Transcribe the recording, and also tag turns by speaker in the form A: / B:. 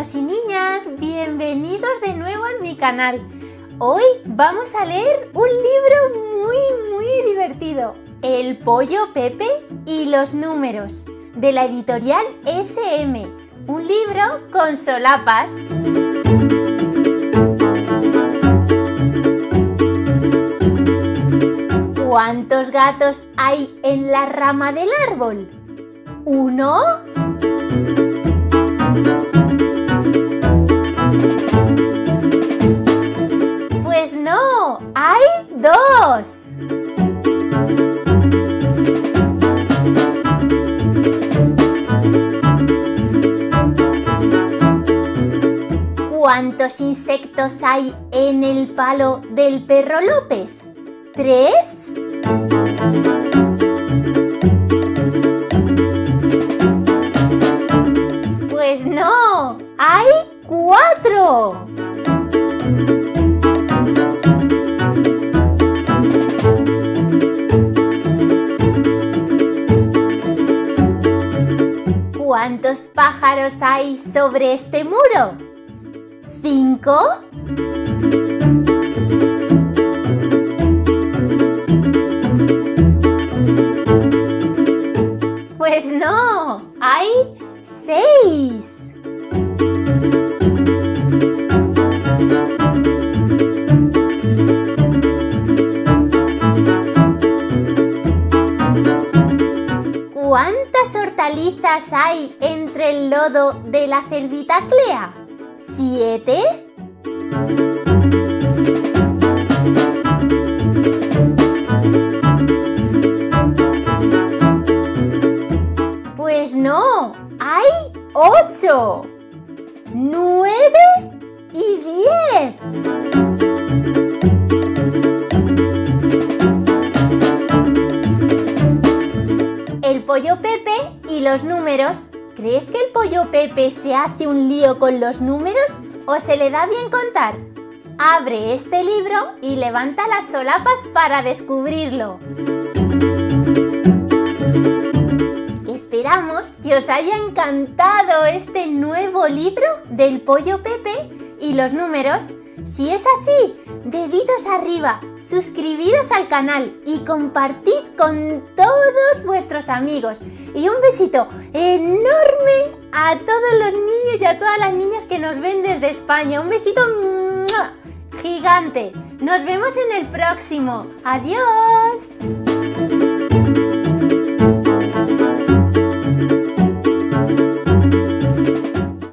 A: niños y niñas, bienvenidos de nuevo a mi canal. Hoy vamos a leer un libro muy muy divertido, El pollo Pepe y los números, de la editorial SM, un libro con solapas. ¿Cuántos gatos hay en la rama del árbol? ¿Uno? ¿Cuántos insectos hay en el palo del perro López? ¿Tres? Pues no, hay cuatro. ¿Cuántos pájaros hay sobre este muro? ¿Cinco? ¿Cuántas hortalizas hay entre el lodo de la cerdita Clea? ¿Siete? Pues no, hay ocho, nueve y diez. Pollo Pepe y los números. ¿Crees que el pollo Pepe se hace un lío con los números o se le da bien contar? Abre este libro y levanta las solapas para descubrirlo. Esperamos que os haya encantado este nuevo libro del pollo Pepe y los números. Si es así, deditos arriba, suscribiros al canal y compartid con todos vuestros amigos. Y un besito enorme a todos los niños y a todas las niñas que nos ven desde España. Un besito gigante. Nos vemos en el próximo. Adiós.